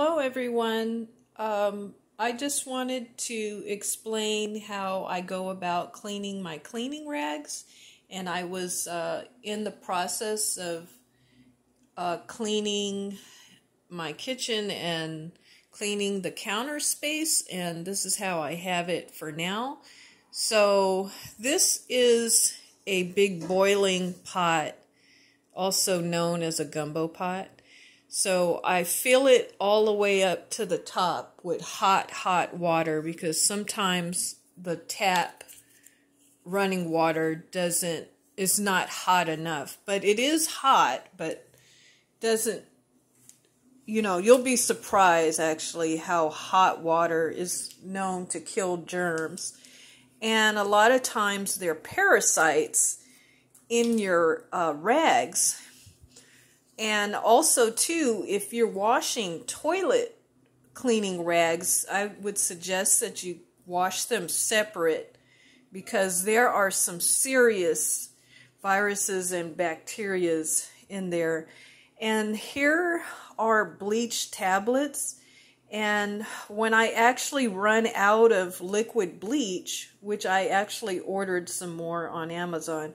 hello everyone. Um, I just wanted to explain how I go about cleaning my cleaning rags, and I was uh, in the process of uh, cleaning my kitchen and cleaning the counter space, and this is how I have it for now. So, this is a big boiling pot, also known as a gumbo pot. So I fill it all the way up to the top with hot, hot water because sometimes the tap running water doesn't is not hot enough. But it is hot, but doesn't you know, you'll be surprised actually how hot water is known to kill germs. And a lot of times they're parasites in your uh, rags and also, too, if you're washing toilet cleaning rags, I would suggest that you wash them separate because there are some serious viruses and bacterias in there. And here are bleach tablets. And when I actually run out of liquid bleach, which I actually ordered some more on Amazon,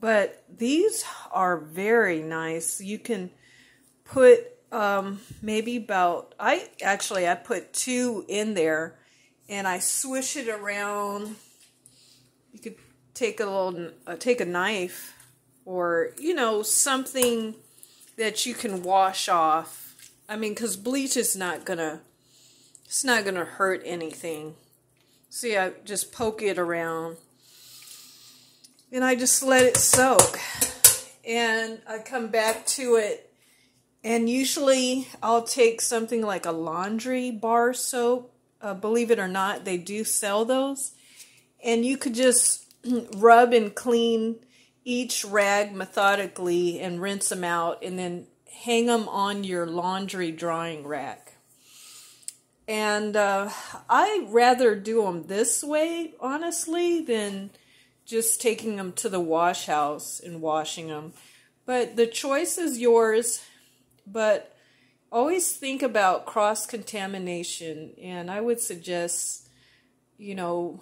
but these are very nice. You can put um, maybe about, I actually, I put two in there and I swish it around. You could take a little, uh, take a knife or, you know, something that you can wash off. I mean, because bleach is not gonna, it's not gonna hurt anything. See, I just poke it around and I just let it soak. And I come back to it, and usually I'll take something like a laundry bar soap. Uh, believe it or not, they do sell those. And you could just rub and clean each rag methodically and rinse them out, and then hang them on your laundry drying rack. And uh, I rather do them this way, honestly, than just taking them to the wash house and washing them. But the choice is yours, but always think about cross contamination. And I would suggest, you know,